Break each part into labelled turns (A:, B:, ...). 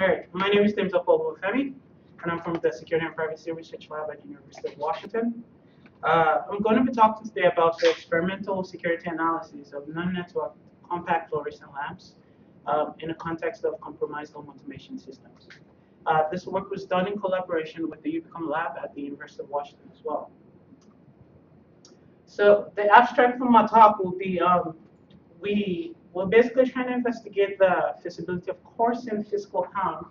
A: Right, my name is Temsa Femi, and I'm from the Security and Privacy Research Lab at the University of Washington. Uh, I'm going to be talking today about the experimental security analysis of non-network compact fluorescent lamps um, in the context of compromised home automation systems. Uh, this work was done in collaboration with the UbiComp lab at the University of Washington as well. So the abstract from my talk will be um, we we're basically trying to investigate the feasibility of coarsened physical harm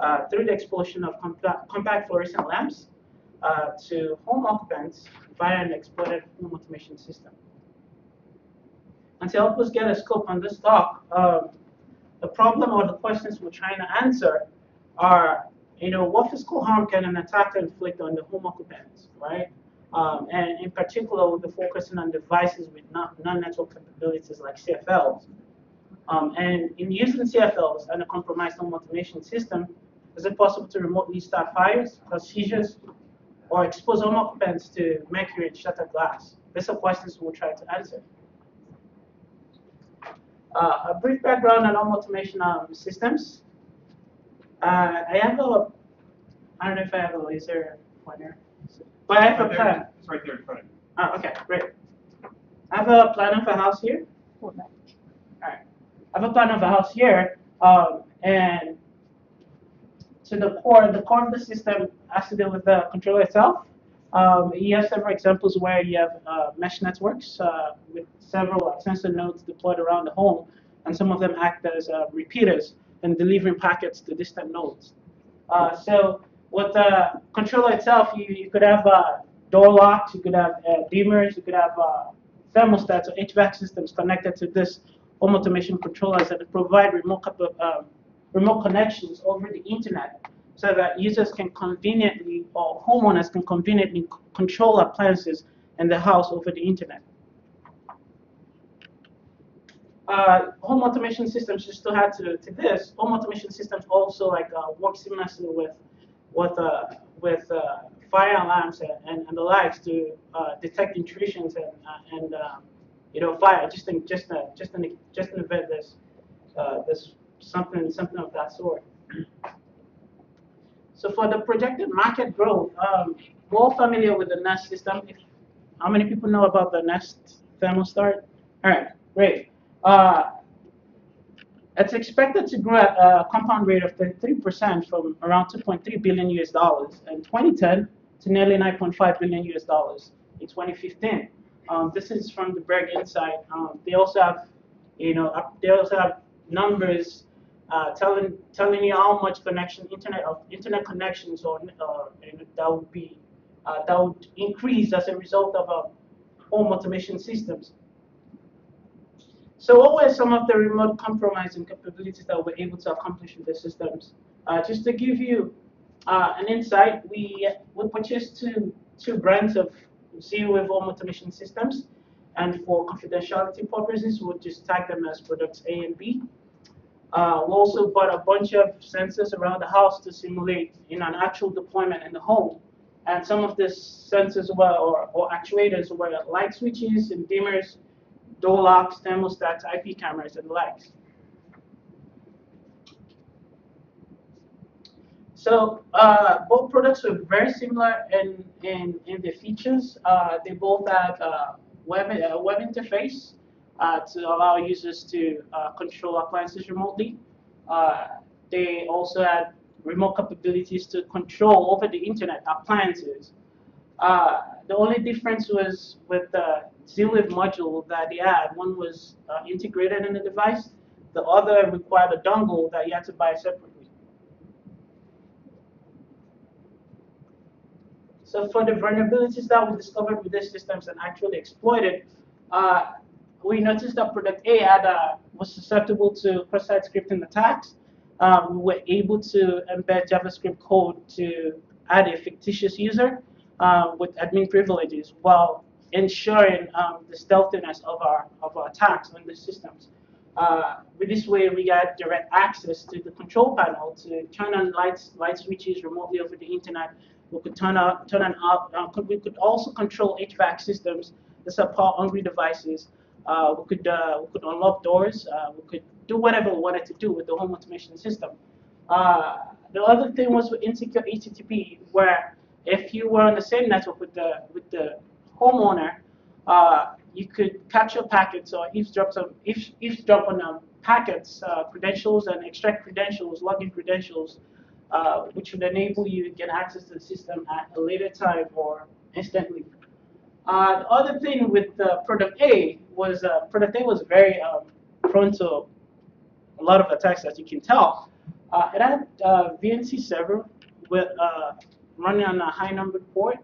A: uh, through the explosion of compact, compact fluorescent lamps uh, to home occupants via an exploited home automation system. And to help us get a scope on this talk, um, the problem or the questions we're trying to answer are, you know, what physical harm can an attacker inflict on the home occupants, right? Um, and in particular, we'll be focusing on devices with non-network capabilities like CFLs. Um, and in using CFLs and a compromised home automation system, is it possible to remotely start fires, cause seizures, or expose home occupants to mercury and shattered glass? These are questions we'll try to answer. Uh, a brief background on home automation um, systems. Uh, I have a, I don't know if I have a laser pointer. But I have a plan.
B: It's right there in front of you.
A: Oh, okay, great. I have a plan of a house here. Alright. I have a plan of a house here, um, and to the core, the core of the system has to do with the controller itself. Um, you have several examples where you have uh, mesh networks uh, with several sensor nodes deployed around the home, and some of them act as uh, repeaters and delivering packets to distant nodes. Uh, so with the controller itself, you, you could have uh, door locks, you could have uh, dimmers, you could have uh, thermostats or HVAC systems connected to this home automation controllers that provide remote, um, remote connections over the internet so that users can conveniently or homeowners can conveniently control appliances in the house over the internet. Uh, home automation systems just to add to, to this, home automation systems also like uh, work seamlessly with with uh, with uh, fire alarms and, and, and, the likes to uh, detect intrusions and uh, and um, you know fire just in just in, just in just in event there's uh, there's something something of that sort. So for the projected market growth, um, more familiar with the Nest system. If, how many people know about the Nest thermostat? All right, great. Uh, it's expected to grow at a compound rate of 33% from around 2.3 billion US dollars in 2010 to nearly 9.5 billion US dollars in 2015. Um, this is from the Berg Insight. Um, they also have, you know, they also have numbers uh, telling telling you how much connection internet of internet connections or uh, that would be uh, that would increase as a result of uh, home automation systems. So what were some of the remote compromising capabilities that we're able to accomplish with the systems? Uh, just to give you uh, an insight, we, we purchased two, two brands of Z-Wave home automation systems. And for confidentiality purposes, we'll just tag them as products A and B. Uh, we also bought a bunch of sensors around the house to simulate in an actual deployment in the home. And some of these sensors were, or, or actuators were light switches and dimmers door locks, thermostats, IP cameras, and the likes. So uh, both products were very similar in, in, in the features. Uh, they both had a web, a web interface uh, to allow users to uh, control appliances remotely. Uh, they also had remote capabilities to control over the internet appliances. Uh, the only difference was with the Z-Wave module that they had. One was uh, integrated in the device. The other required a dongle that you had to buy separately. So for the vulnerabilities that we discovered with these systems and actually exploited, uh, we noticed that product A had, uh, was susceptible to cross-site scripting attacks. Um, we were able to embed JavaScript code to add a fictitious user uh, with admin privileges while ensuring um, the stealthiness of our, of our attacks on the systems. Uh, with this way, we get direct access to the control panel to turn on lights, light switches remotely over the internet. We could turn on, turn on up. Uh, we could also control HVAC systems that support hungry devices. Uh, we could uh, we could unlock doors. Uh, we could do whatever we wanted to do with the home automation system. Uh, the other thing was with insecure HTTP, where if you were on the same network with the with the homeowner, uh, you could capture packets or eavesdrop some eavesdrop on um, packets, uh, credentials, and extract credentials, login credentials, uh, which would enable you to get access to the system at a later time or instantly. Uh, the other thing with uh, product A was uh, product A was very um, prone to a lot of attacks, as you can tell. Uh, it had uh, VNC server with uh, running on a high numbered port.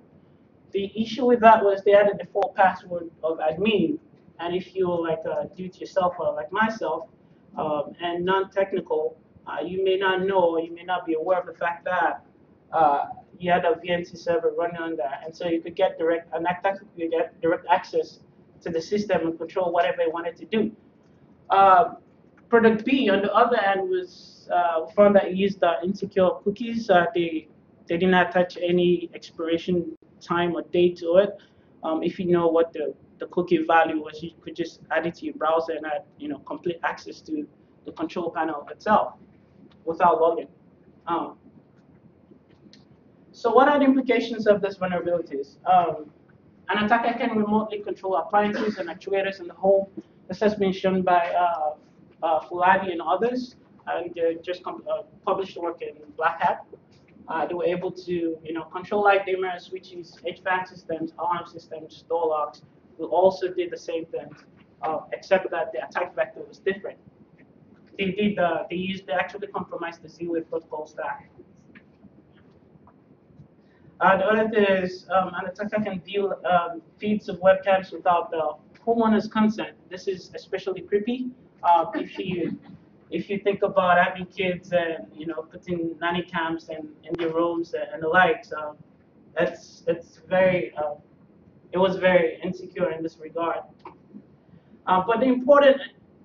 A: The issue with that was they had a default password of admin, and if you're like a do-it-yourself or like myself um, and non-technical, uh, you may not know you may not be aware of the fact that uh, you had a VNC server running on there, and so you could get direct an could get direct access to the system and control whatever it wanted to do. Uh, product B, on the other hand, was uh, found that used uh, insecure cookies. Uh, they they did not attach any expiration time or date to it. Um, if you know what the, the cookie value was, you could just add it to your browser and add you know complete access to the control panel itself without login. Um, so what are the implications of these vulnerabilities? Um, an attacker can remotely control appliances and actuators in the home. This has been shown by uh, uh, Fouladi and others, and uh, just uh, published work in Black Hat. Uh, they were able to, you know, control light dimmer switches, HVAC systems, alarm systems, door locks. We also did the same thing, uh, except that the attack vector was different. They did, uh, they used, they actually compromised the Z-Wave protocol stack. Uh, the other thing is um, an attacker can view um, feeds of webcams without the homeowner's consent. This is especially creepy uh, if you if you think about having kids and you know putting nanny cams in, in your rooms and, the likes. Um, it's it's very uh, it was very insecure in this regard. Uh, but the important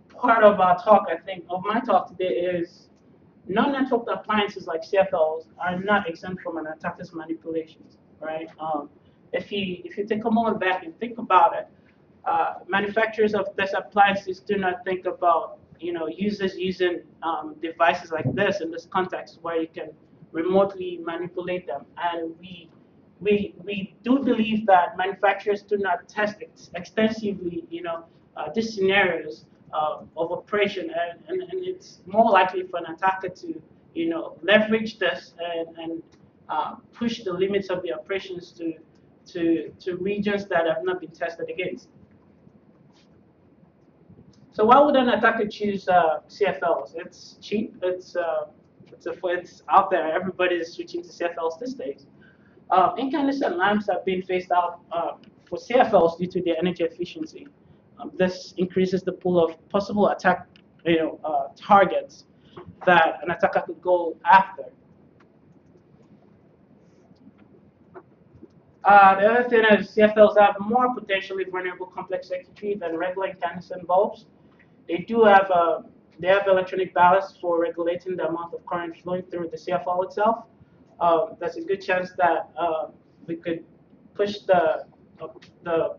A: part of our talk, I think, of my talk today is non-networked appliances like CFLs are not exempt from an attacker's manipulations, right? Um, if you if you take a moment back and think about it, uh, manufacturers of these appliances do not think about you know users using um, devices like this in this context where you can remotely manipulate them, and we we we do believe that manufacturers do not test ex extensively, you know, uh, these scenarios uh, of operation, and, and, and, it's more likely for an attacker to, you know, leverage this and, and uh, push the limits of the operations to, to, to regions that have not been tested against. So why would an attacker choose uh, CFLs? It's cheap. It's uh, it's, a, it's out there. Everybody is switching to CFLs these days. Uh, incandescent lamps have been phased out uh, for CFLs due to their energy efficiency. Um, this increases the pool of possible attack you know, uh, targets that an attacker could go after. Uh, the other thing is CFLs have more potentially vulnerable complex circuitry than regular incandescent bulbs. They do have a, uh, they have electronic ballast for regulating the amount of current flowing through the CFL itself. Um, there's a good chance that uh, we could push the uh, the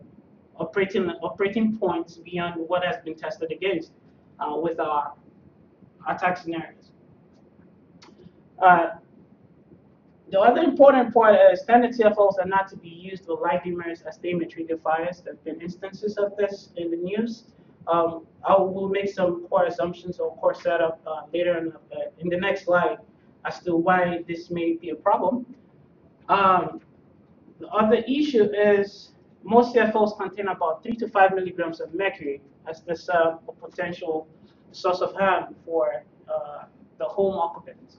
A: operating operating points beyond what has been tested against uh, with our attack scenarios. Uh, the other important part is standard CFLs are not to be used with light dimmers as they may trigger fires. There have been instances of this in the news. Um, I will make some core assumptions or core setup uh, later in the, in the next slide as to why this may be a problem. Um, the other issue is most CFLs contain about 3 to 5 milligrams of mercury as this uh, a potential source of harm for uh, the home occupants.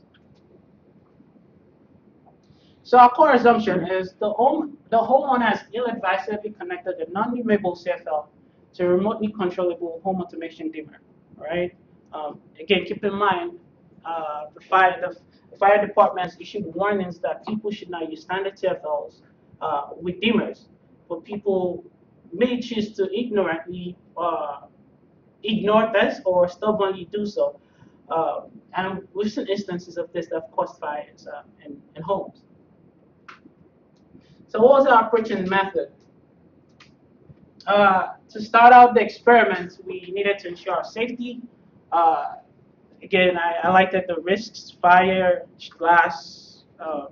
A: So our core assumption is the home the homeowner has ill-advisedly connected a non-dimmable CFL to remotely controllable home automation dimmer, right? Um, again, keep in mind uh, the fire the, the fire departments issued warnings that people should not use standard CFLs uh, with dimmers but people may choose to ignorantly uh, ignore this or stubbornly do so. Uh, and we've seen instances of this that have caused fires uh, in, in homes. So what was our approach and method? Uh, to start out the experiments, we needed to ensure our safety. Uh, again, I, I like that the risks, fire, glass, um,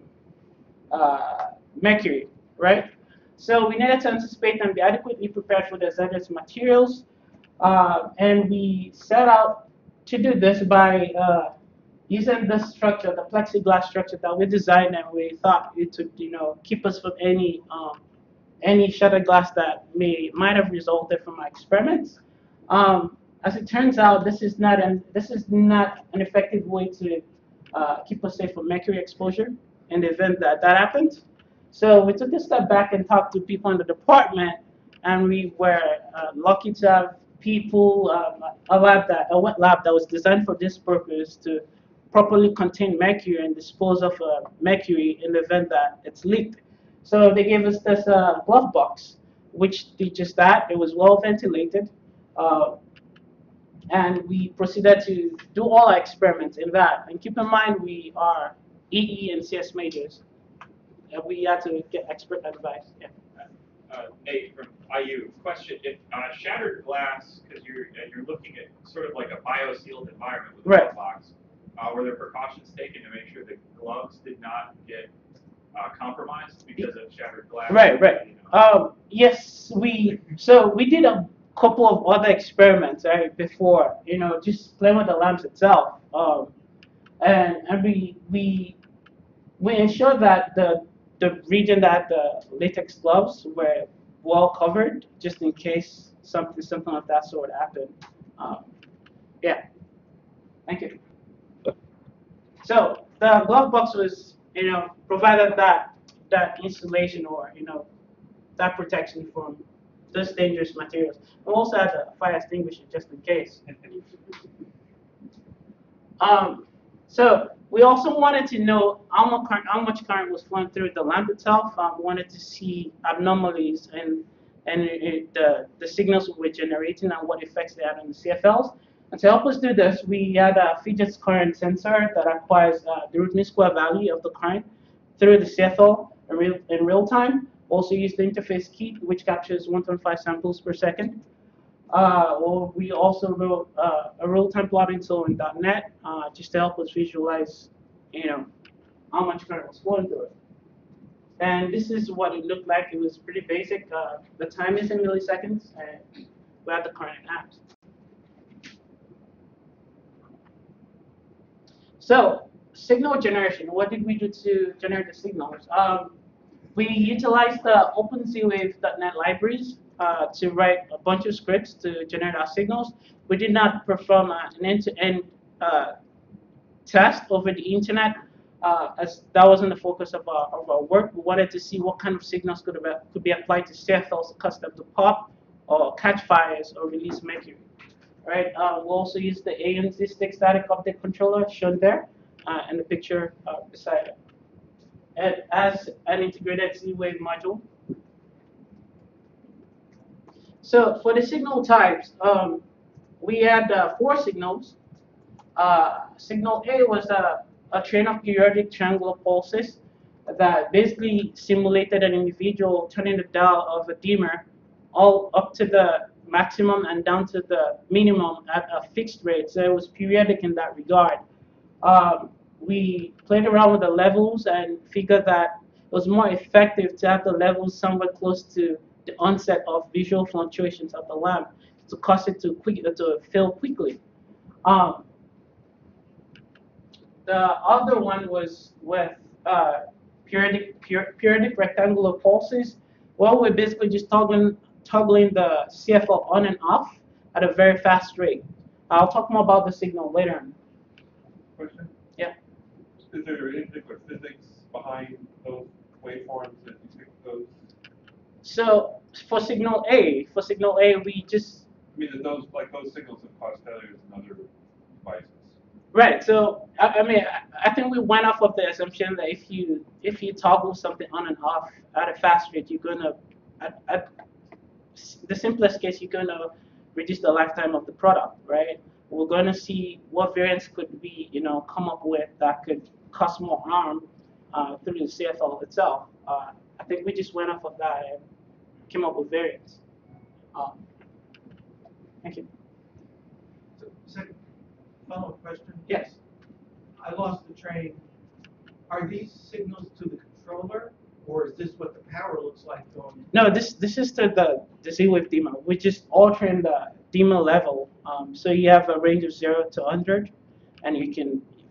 A: uh, mercury, right? So we needed to anticipate and be adequately prepared for the hazardous materials. Uh, and we set out to do this by uh, using this structure, the plexiglass structure that we designed and we thought it would, you know, keep us from any um, any shattered glass that may might have resulted from our experiments. Um, as it turns out, this is not an this is not an effective way to uh, keep us safe from mercury exposure in the event that that happens. So we took a step back and talked to people in the department, and we were uh, lucky to have people um, a lab that a wet lab that was designed for this purpose to properly contain mercury and dispose of uh, mercury in the event that it's leaked. So they gave us this uh, glove box, which did just that. It was well ventilated. Uh, and we proceeded to do all our experiments in that. And keep in mind, we are EE and CS majors. And we had to get expert advice. Yeah.
B: Uh, Nate from IU. Question: If uh, shattered glass, because you're uh, you're looking at sort of like a bio-sealed environment with a
A: Right.
B: glove box, uh, were there precautions taken to make sure the gloves did not get uh, compromised because of shattered glass?
A: Right, right.
B: You know?
A: Um, yes, we so we did a couple of other experiments right before, you know, just playing with the lamps itself. Um, and and we we we ensured that the the region that the latex gloves were well covered, just in case something something of that sort happened. Um, yeah. Thank you. So the glove box was, you know, provided that that insulation or you know that protection from those dangerous materials. We also had a fire extinguisher just in case. Um, so we also wanted to know how much current, how much current was flowing through the lamp itself. Um, we wanted to see anomalies and and it- the the signals we were generating and what effects they had on the CFLs. And to help us do this, we had a Phidget current sensor that acquires uh, the root mean square value of the current through the CFL in real, in real time. Also used the InterfaceKit, which captures 1.5 samples per second. Uh, well, we also wrote uh, a real-time plotting tool in .NET uh, just to help us visualize, you know, how much current was flowing through it. And this is what it looked like. It was pretty basic. Uh, the time is in milliseconds, and we had the current in So, signal generation. What did we do to generate the signals? Um, we utilized the OpenZWave.NET libraries uh, to write a bunch of scripts to generate our signals. We did not perform uh, an end-to-end uh, test over the internet, uh, as that wasn't the focus of our, of our work. We wanted to see what kind of signals could, could be applied to CFLs accustomed to pop or catch fires or release mercury. Right? Uh, we'll also use the ANC stick static update controller shown there uh, in the picture uh, beside it. It has an integrated Z-Wave module. So for the signal types, um, we had uh, four signals. Uh, signal A was a, a train of periodic triangular pulses that basically simulated an individual turning the dial of a dimmer all up to the maximum and down to the minimum at a fixed rate. So it was periodic in that regard. Um, we played around with the levels and figured that it was more effective to have the levels somewhere close to the onset of visual fluctuations of the lamp to cause it to quick to fill quickly. Um, the other one was with uh, periodic per- periodic rectangular pulses. Well, we're basically just toggling toggling the CFL on and off at a very fast rate. I'll talk more about the signal later. on.
C: Question?
A: Yeah.
C: Is there any particular physics behind those waveforms that you pick those?
A: So for signal A, for signal A, we just
C: I mean, that those, like those signals have caused failures in other devices.
A: right. So I, I mean, I, I think we went off of the assumption that if you if you toggle something on and off at a fast rate, you're gonna at, at the simplest case, you're gonna reduce the lifetime of the product, right? We're gonna see what variants could we, you know, come up with that could cause more harm uh, through the CFL itself. Uh, I think we just went off of that and came up with variants. Um, thank you.
D: So, second, follow-up question?
A: Yes.
D: I lost the train. Are these signals to the controller, or is this what the power looks like going?
A: No, this this is the the, the Z-wave dimmer. We're just altering the dimmer level. Um, so you have a range of zero to hundred, and you can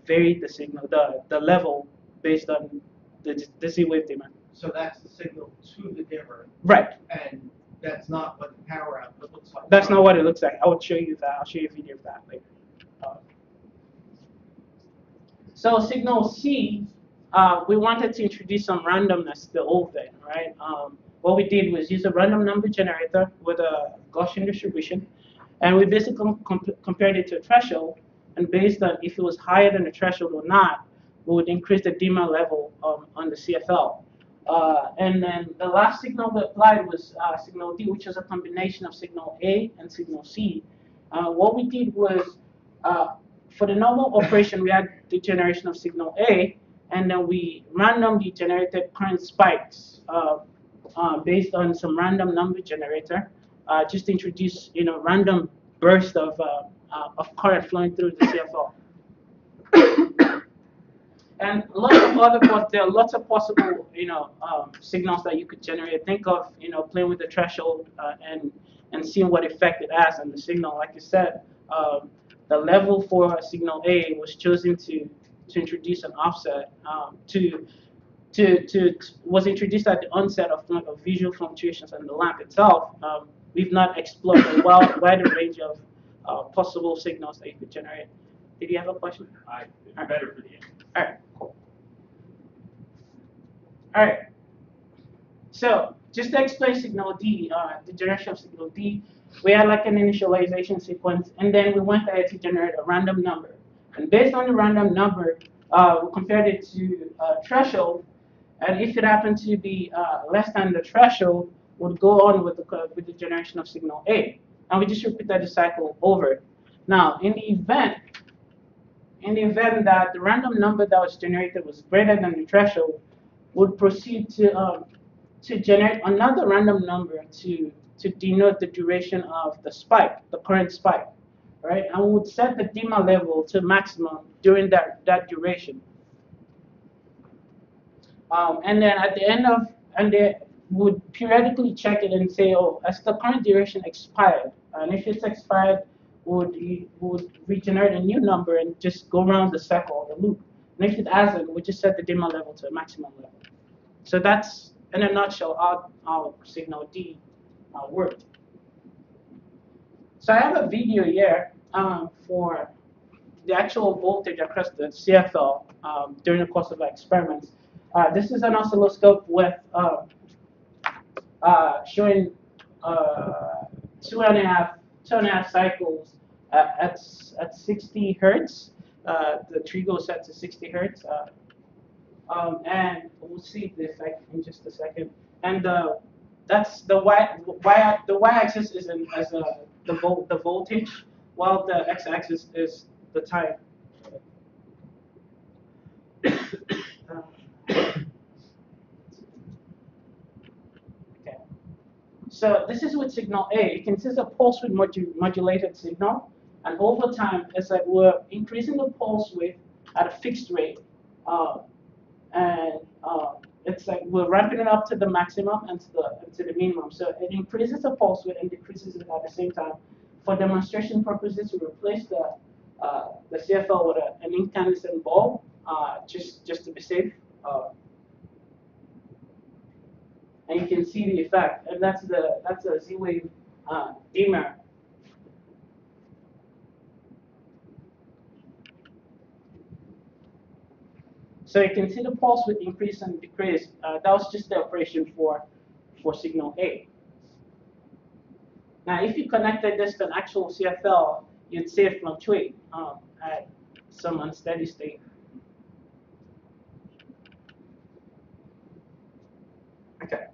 A: vary the signal, the the level based on the the Z-wave dimmer.
D: So that's the signal to the dimmer,
A: Right.
D: and that's not what the power output looks like?
A: That's not what it looks like. I will show you that. I'll show you a video of that later. Uh, so signal C, uh, we wanted to introduce some randomness to the thing, right? Um, what we did was use a random number generator with a Gaussian distribution, and we basically comp compared it to a threshold, and based on if it was higher than the threshold or not, we would increase the dimmer level um, on the CFL. Uh, and then the last signal we applied was uh, signal D, which is a combination of signal A and signal C. Uh, what we did was, uh, for the normal operation, we had the generation of signal A, and then we randomly generated current spikes uh, uh, based on some random number generator, uh, just to introduce, you know, random burst of, uh, uh, of current flowing through the CFL. And lots of other, there are lots of possible, you know, um, signals that you could generate. Think of, you know, playing with the threshold uh, and and seeing what effect it has on the signal. Like you said, um, the level for signal A was chosen to to introduce an offset um, to to to was introduced at the onset of, of visual fluctuations on the lamp itself. Um, we've not explored a wide, wider range of uh, possible signals that you could generate. Did you have a question?
B: I, better for the end.
A: All right, cool. All right. So just to explain signal D, uh, the generation of signal D, we had like an initialization sequence, and then we went ahead to generate a random number. And based on the random number, uh, we compared it to uh, threshold, and if it happened to be uh, less than the threshold, would go on with the with the generation of signal A, and we just repeated the cycle over. Now, in the event in the event that the random number that was generated was greater than the threshold, would proceed to um, to generate another random number to to denote the duration of the spike, the current spike, right? And we would set the dimmer level to maximum during that that duration. Um, and then at the end of and they would periodically check it and say, oh, as the current duration expired, and if it's expired, would would regenerate a new number and just go around the circle, the loop. And if it hasn't, we just set the dimmer level to a maximum level. So that's, in a nutshell, how our signal D uh, worked. So I have a video here um, for the actual voltage across the CFL um, during the course of experiments. Uh, this is an oscilloscope with uh, uh, showing uh, two and a half two and a half cycles at at 60 hertz. Uh, the tree goes set to 60 hertz, uh, um, and we'll see the effect in just a second. And that's the y y the y-axis is in, as a the vol the voltage, while the x-axis is the time. Okay. So this is with signal A. It consists of pulse width modu modulated signal, and over time, it's like we're increasing the pulse width at a fixed rate, uh, and uh, it's like we're ramping it up to the maximum and to the and to the minimum. So it increases the pulse width and decreases it at the same time. For demonstration purposes, we replace the uh, the CFL with a, an incandescent bulb, uh, just just to be safe. Uh, and you can see the effect, and that's the that's a Z-wave uh, dimmer. So you can see the pulse width increase and decrease. Uh, that was just the operation for for signal A. Now, if you connected this to an actual CFL, you'd see it fluctuate um, at some unsteady state. Okay.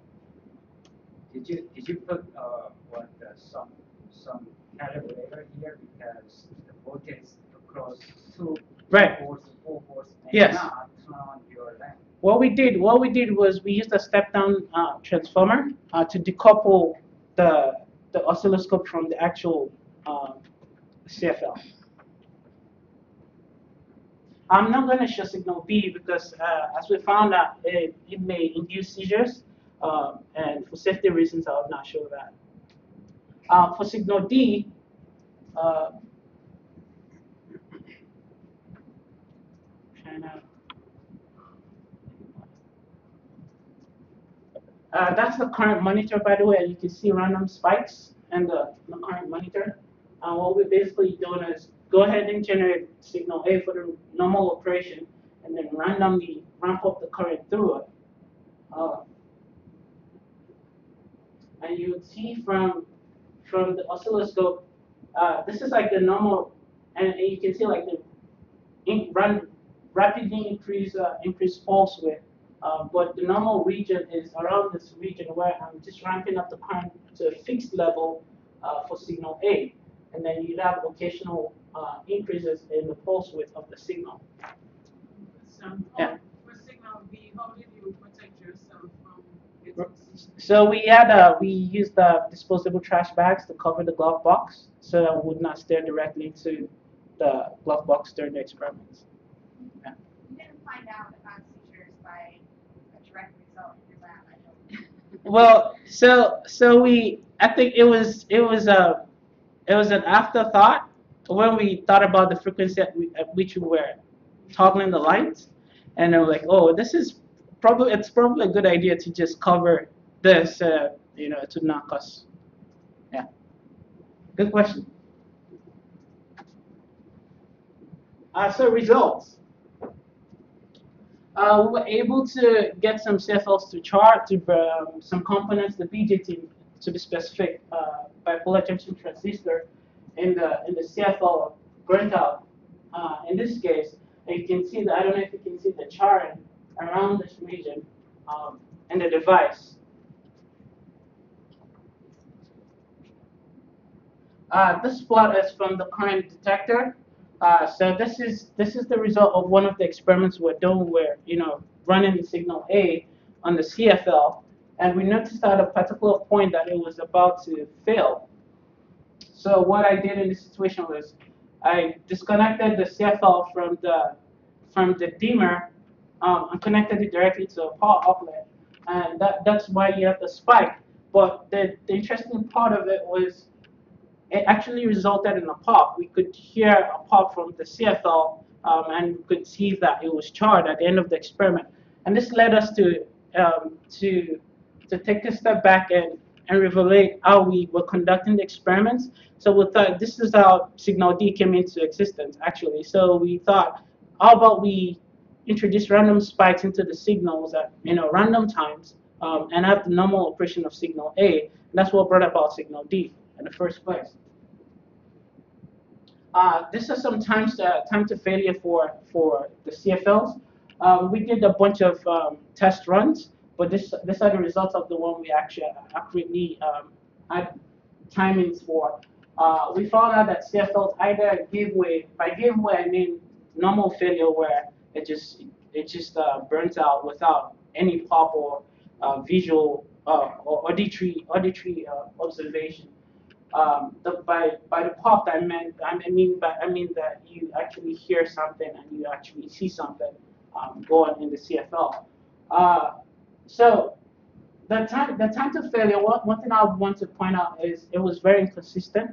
E: Did you, did you put, uh, what, uh, some, some calibrator here because the voltage across two
A: Right.
E: volts, four volts may
A: Yes.
E: not turn on your lamp?
A: What we did, what we did was we used a step-down uh, transformer uh, to decouple the the oscilloscope from the actual um, CFL. I'm not going to show signal B because uh, as we found out, it, it may induce seizures, um, and for safety reasons, I will not show that. Uh, for signal D, uh, trying to- Uh, that's the current monitor, by the way. You can see random spikes in the, the current monitor. Uh, what we're basically doing is go ahead and generate signal A for the normal operation, and then randomly ramp up the current through it. Uh, and you see from from the oscilloscope, uh, this is like the normal, and, and you can see like the in, run, rapidly increase uh, increase pulse width. Uh, but the normal region is around this region where I'm just ramping up the current to a fixed level uh, for signal A. And then you'd have occasional uh, increases in the pulse width of the signal.
F: So,
A: Yeah.
F: for signal B, how did you protect yourself from getting?
A: So we had uh, we used the disposable trash bags to cover the glove box so that it would not stare directly into the glove box during the experiments.
G: You didn't find out about seizures by a direct result in your lab, I don't.
A: Well, so so we I think it was it was a it was an afterthought when we thought about the frequency at, we, at which we were toggling the lights, and we're like, oh, this is probably it's probably a good idea to just cover this, uh, you know, to not cause. Yeah. Good question. Uh, so results. Uh, we were able to get some CFLs to chart to um, some components, the BJT to be specific, uh, bipolar junction transistor in the in the CFL burnt out. Uh, in this case, you can see that I don't know if you can see the charring around this region um, in the device. Uh, this plot is from the current detector. Uh, so this is this is the result of one of the experiments we're doing where you know running the signal A on the CFL, and we noticed at a particular point that it was about to fail. So what I did in this situation was I disconnected the CFL from the from the dimmer um, and connected it directly to a power outlet, and that that's why you have the spike. But the, the interesting part of it was it actually resulted in a pop. We could hear a pop from the CFL um, and we could see that it was charred at the end of the experiment. And this led us to um, to to take a step back and and revelate how we were conducting the experiments. So we thought this is how signal D came into existence actually. So we thought, how about we introduce random spikes into the signals at you know random times um, and have the normal operation of signal A. And that's what brought about signal D in the first place. Uh, this is some times uh, time to failure for for the CFLs. Um, we did a bunch of um, test runs, but this these are the results of the one we actually accurately um, had timings for. Uh, we found out that CFLs either give way. By give way, I mean normal failure where it just it just uh, burns out without any pop or uh, visual uh, or auditory auditory uh, observation. Um, the, by by the pop, I meant I mean by, I mean that you actually hear something and you actually see something um, going in the CFL. Uh, so the time the time to failure. One, one thing I want to point out is it was very inconsistent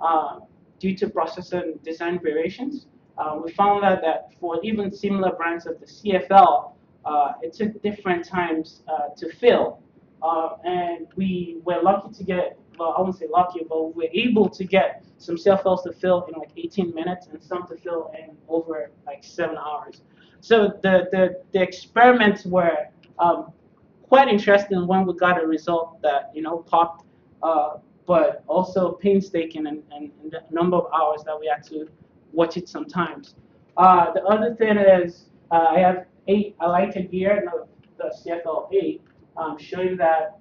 A: uh, due to process and design variations. Uh, we found out that for even similar brands of the CFL, uh, it took different times uh, to fill. Uh, and we were lucky to get, well, I won't say lucky, but we were able to get some CFLs to fill in like 18 minutes and some to fill in over like seven hours. So the, the, the experiments were um, quite interesting when we got a result that, you know, popped, uh, but also painstaking and, and, and the number of hours that we had to watch it sometimes. Uh, the other thing is uh, I have eight, I like it here, no, the CFL 8, um, showing that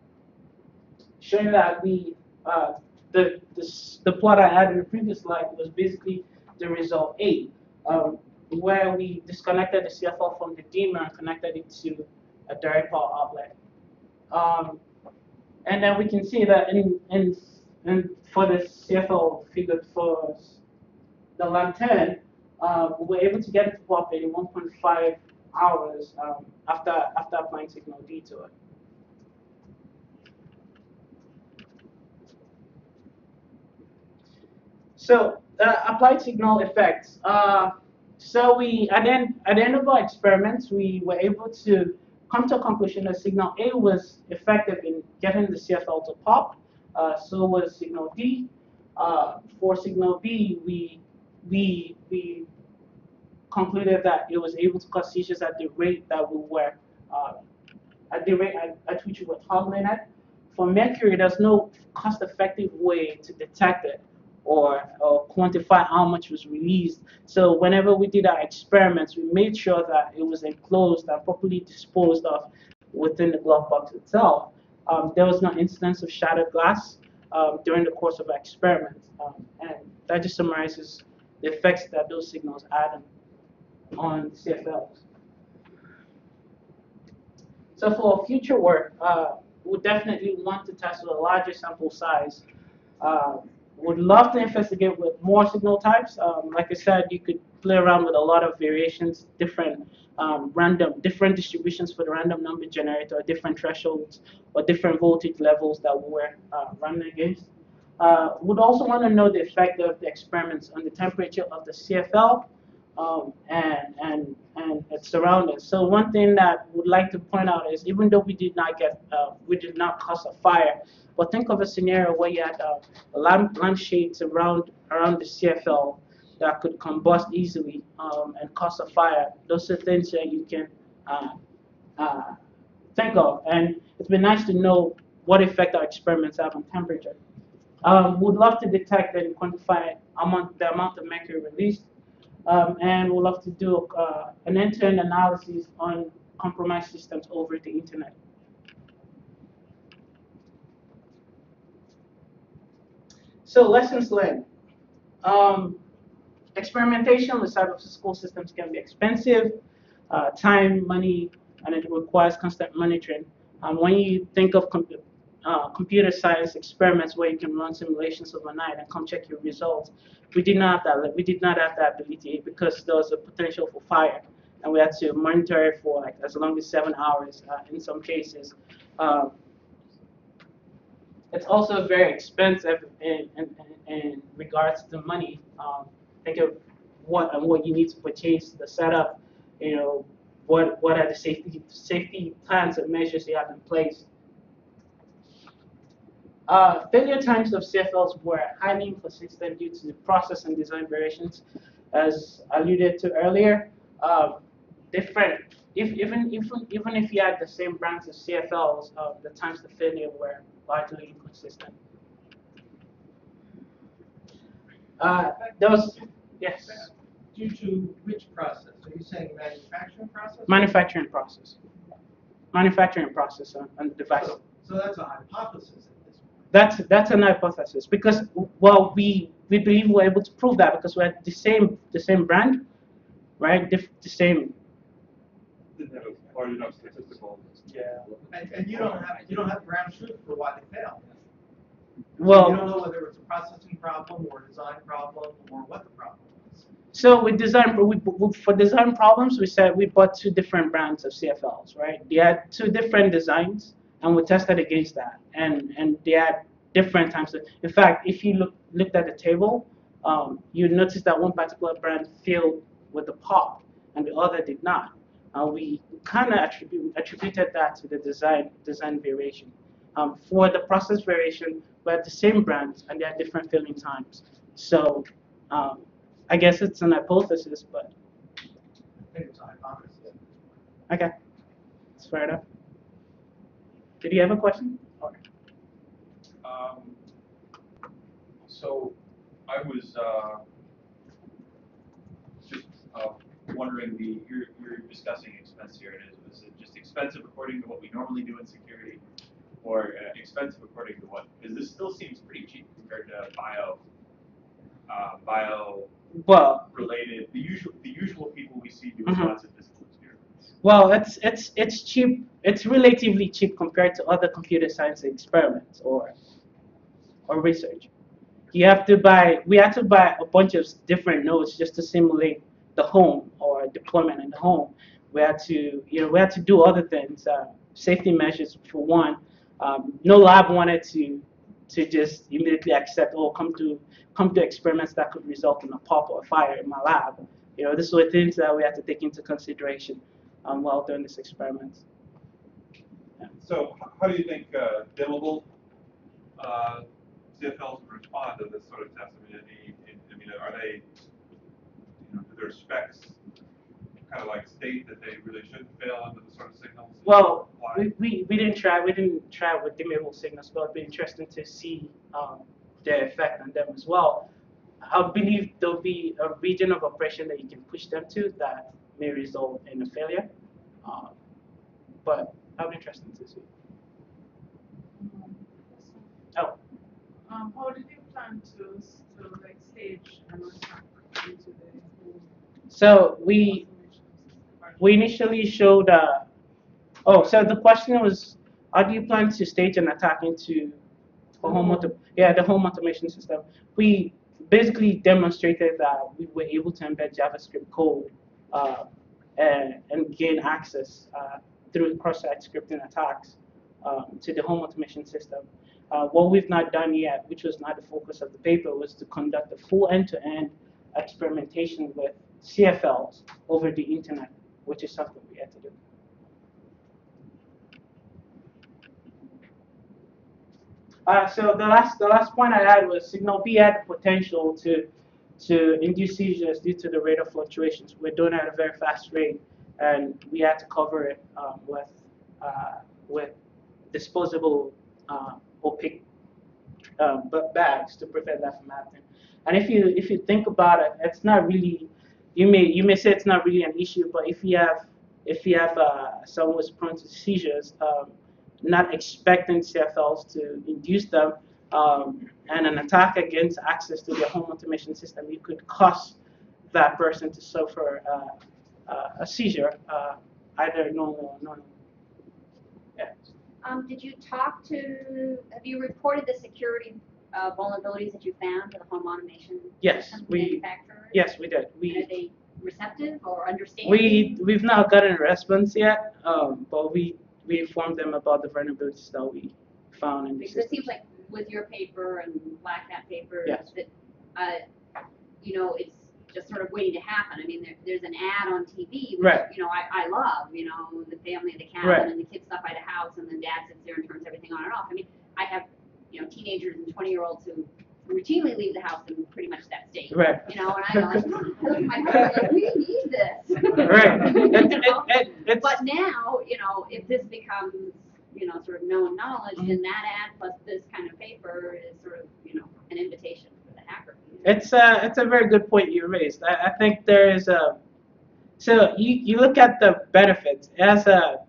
A: showing that we uh, the, the the plot I had in the previous slide was basically the result A, um, where we disconnected the CFL from the dimmer and connected it to a direct power outlet. Um, and then we can see that in, in, in for the CFL figure for the lantern, uh, we were able to get it to pop in 1.5 hours um, after after applying signal D to it. So the applied signal effects. Uh, so we at the, end, at the end of our experiments, we were able to come to a conclusion that signal A was effective in getting the CFL to pop. Uh, so was signal D. Uh, for signal B, we we we concluded that it was able to cause seizures at the rate that we were uh, at the rate at, at which we were toggling at. For mercury, there's no cost-effective way to detect it or, or quantify how much was released. So whenever we did our experiments, we made sure that it was enclosed and properly disposed of within the glove box itself. Um, there was no incidence of shattered glass um, during the course of our experiments. Um, and that just summarizes the effects that those signals had on CFLs. So for future work, uh, we definitely want to test with a larger sample size. Uh, would love to investigate with more signal types. Um, like I said, you could play around with a lot of variations, different um, random, different distributions for the random number generator, different thresholds, or different voltage levels that we were uh, running against. Uh, would also want to know the effect of the experiments on the temperature of the CFL um, and, and, and its surroundings. So one thing that would like to point out is even though we did not get, uh, we did not cause a fire, but think of a scenario where you had uh, lamp, lampshades around, around the CFL that could combust easily um, and cause a fire. Those are things that you can uh, uh, think of. And it's been nice to know what effect our experiments have on temperature. Um, would love to detect and quantify amount, the amount of mercury released um, and we'll have to do uh, an end-to-end analysis on compromised systems over the internet. So lessons learned. Um, experimentation with cyber-physical systems can be expensive, uh, time, money, and it requires constant monitoring. Um, when you think of uh, computer science experiments where you can run simulations overnight and come check your results, we did not have that. We did not have that ability because there was a potential for fire, and we had to monitor it for like as long as seven hours uh, in some cases. Um, it's also very expensive in, in, in regards to money. Um, think of what and what you need to purchase, the setup, you know, what what are the safety safety plans and measures you have in place. Uh, failure times of CFLs were highly inconsistent due to the process and design variations, as alluded to earlier. Uh, different, if, even, even, even if you had the same brands of CFLs, uh, the times to failure were largely inconsistent. Uh, those, yes,
D: Due to which process? Are you saying manufacturing process?
A: manufacturing process. Manufacturing process on, on the device.
D: So, so that's a hypothesis at this point.
A: That's that's an hypothesis because well we we believe we're able to prove that because we're the same the same brand, right? Dif- the same.
C: Didn't have a statistical.
D: Yeah. And, and you don't have, you don't have ground truth for why they failed. You don't know whether it's a processing problem or a design problem or what the problem was.
A: so with design we, we, for design problems we said we bought two different brands of CFLs, right? They had two different designs and we tested against that, and and they had different times. In fact, if you look looked at the table, um, you notice that one particular brand failed with the pop and the other did not. Uh, we kind of attribute, attributed that to the design design variation. Um, for the process variation, we had the same brands and they had different filling times. So um, I guess it's an hypothesis, but
D: I think it's a hypothesis.
A: okay, it's fair enough. Did you have a question? Or-
H: Um, so I was, uh, just, uh, wondering the, you're, you're discussing expense here. Is, it just expensive according to what we normally do in security? Or uh, expensive according to what, because this still seems pretty cheap compared to bio, uh, bio
A: Well,
H: related, the usual, the usual people we see do
A: Mhm.
H: lots of experiments.
A: Well, it's it's it's cheap. It's relatively cheap compared to other computer science experiments or or research. You have to buy. We had to buy a bunch of different nodes just to simulate the home or deployment in the home. We had to, you know, we had to do other things, uh, safety measures for one. Um, no lab wanted to to just immediately accept, oh, come to come to experiments that could result in a pop or a fire in my lab. You know, these were things that we had to take into consideration um, while doing this experiment.
C: So how do you think uh, dimmable uh, CFLs would respond to this sort of test? I mean, any, I mean, are they, you know, do their specs kind of like state that they really shouldn't fail under the sort of signals?
A: Well, we, we, we didn't try we didn't try with dimmable signals, but it'd be interesting to see um, their effect on them as well. I believe there'll be a region of operation that you can push them to that may result in a failure. Um, but that'll be interesting to see. Oh,
F: Um, how did you plan to, to like stage an attack into the whole?
A: so we we initially showed. Uh, oh, so the question was, how do you plan to stage an attack into a home auto- yeah, the home automation system? We basically demonstrated that we were able to embed JavaScript code uh, and, gain access uh, through cross-site scripting attacks um, to the home automation system. Uh, what we've not done yet, which was not the focus of the paper, was to conduct a full end-to-end experimentation with CFLs over the internet, which is something we had to do. Uh, so the last the last point I had was Signal B had the potential to to induce seizures due to the rate of fluctuations. We're doing it at a very fast rate, and we had to cover it um, with uh, with disposable uh, opaque bu- bags to prevent that from happening. And if you if you think about it, it's not really you may you may say it's not really an issue, but if you have if you have uh, someone who's prone to seizures, um, not expecting CFLs to induce them, um, and an attack against access to their home automation system, you could cause that person to suffer uh, uh, a seizure, uh, either normal or non. Yeah.
I: Um, did you talk to, have you reported the security uh, vulnerabilities that you found to the home automation
A: Yes, we
I: manufacturers?
A: yes we did. We
I: Are they receptive or understanding?
A: We we've not gotten a response yet, um, but we we informed them about the vulnerabilities that we found in the
I: Because it seems like with your paper and Black Hat paper,
A: Yes.
I: that, uh, you know, it's just sort of waiting to happen. I mean, there, there's an ad on TV, which,
A: Right.
I: you know, I, I love, you know, the family of the cabin
A: Right.
I: and the kids stop by the house and then dad sits there and turns everything on and off. I mean, I have, you know, teenagers and twenty-year-olds who routinely leave the house in pretty much that state.
A: Right.
I: You know, and I go like, I look at my husband like, we need this.
A: Right.
I: You
A: It, it,
I: know?
A: it, it's,
I: But now, you know, if this becomes, you know, sort of known knowledge, then that ad plus this kind of paper is sort of, you know, an invitation for the hacker.
A: it's a it's a very good point you raised. I, I think there is a so you, you look at the benefits. It has a,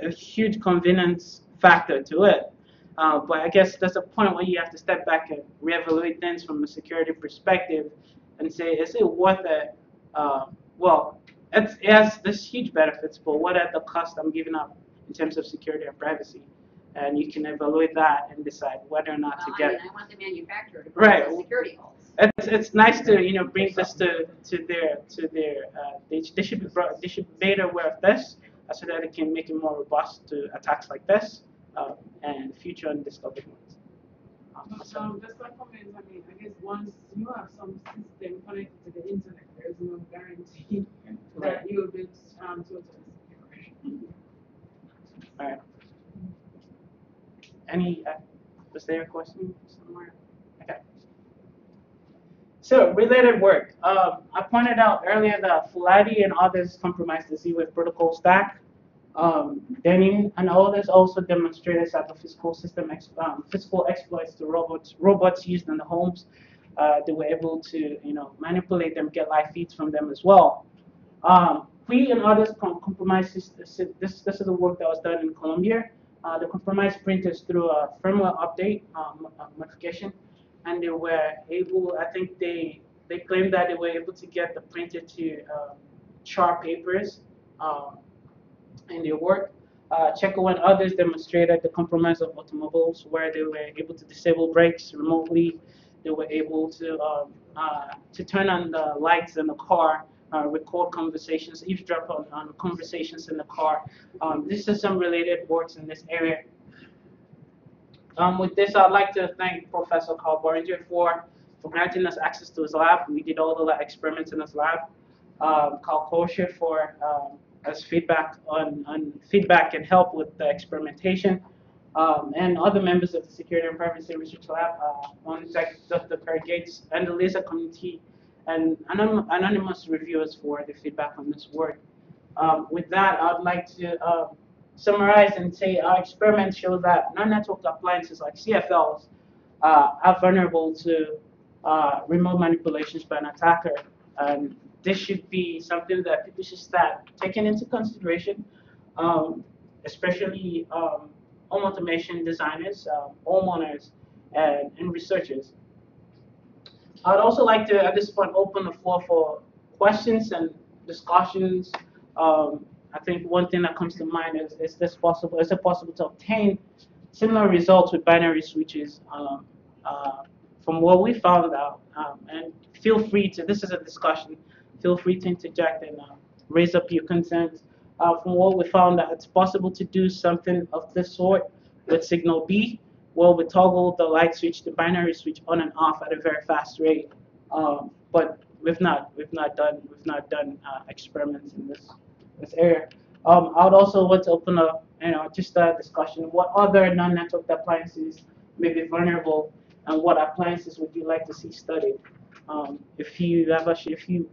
A: a huge convenience factor to it. Uh, but I guess there's a point where you have to step back and reevaluate things from a security perspective and say, is it worth it? Uh, well, it's, it has this huge benefits, but what at the cost I'm giving up in terms of security and privacy? And you can evaluate that and decide whether or not
I: Well,
A: to
I: I
A: get
I: mean, I want the manufacturer to
A: Right.
I: the security holes.
A: it's, it's nice to you know bring this to, to their to their uh, they, they should be brought, they should be made aware of this uh, so that they can make it more robust to attacks like this um, and future undiscovered ones. Um, so-
F: Um, the second is, I mean, I guess once you have some system connected to the internet, there's no guarantee
A: Right.
F: that you will be, um, totally secure.
A: all right. Any uh, was there a question somewhere? Okay. So related work. Um, I pointed out earlier that Fouladi and others compromised the Z-Wave protocol stack. Um, Denning and others also demonstrated that the physical system ex- um, physical exploits to robots robots used in the homes. Uh, they were able to you know manipulate them, get live feeds from them as well. Um, we and others com- compromised this, this. Is the work that was done in Columbia. Uh, the compromise printers through a firmware update um, modification, and they were able. I think they they claimed that they were able to get the printer to um, char papers um, in their work. Uh, Checkoway and others demonstrated the compromise of automobiles, where they were able to disable brakes remotely. They were able to um, uh, to turn on the lights in the car uh, record conversations, eavesdrop on, on conversations in the car. Um, this is some related works in this area. Um, with this, I'd like to thank Professor Karl Böhringer for, for granting us access to his lab. We did all the experiments in his lab. Um, Karl Koscher for um, us feedback on, on feedback and help with the experimentation. Um, and other members of the Security and Privacy Research Lab, uh, exec, Dr. Carrie Gates, and the LISA community, and anonym, anonymous reviewers for the feedback on this work. Um, with that, I'd like to uh, summarize and say our experiments show that non-networked appliances like CFLs uh, are vulnerable to uh, remote manipulations by an attacker. And this should be something that people should start taking into consideration, um, especially um, home automation designers, um, homeowners, and, and researchers. I'd also like to, at this point, open the floor for questions and discussions. Um, I think one thing that comes to mind is, is this possible, is it possible to obtain similar results with binary switches um, uh, from what we found out? Um, and feel free to, this is a discussion, feel free to interject and uh, raise up your concerns. Uh, from what we found out, it's possible to do something of this sort with signal B, where we toggle the light switch, the binary switch on and off at a very fast rate. Um, but we've not, we've not done, we've not done uh, experiments in this this area. Um, I would also want to open up, you know, just a discussion. What other non-networked appliances may be vulnerable, and what appliances would you like to see studied? Um, if you have a, if you,